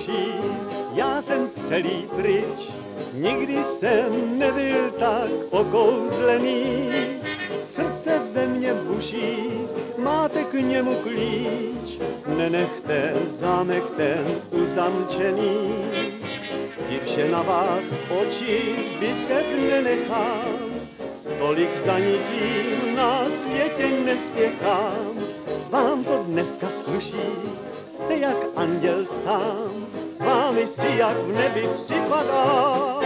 sluší, já jsem celý pryč, nikdy jsem nebyl tak okouzlený. Srdce ve mně buší, máte k němu klíč, nenechte zámek ten uzamčený. Divše na vás oči vyset nenechám, tolik za nikým na tě nespěchám, vám to dneska sluší, jste jak anděl sám, s vámi si jak v nebi připadám.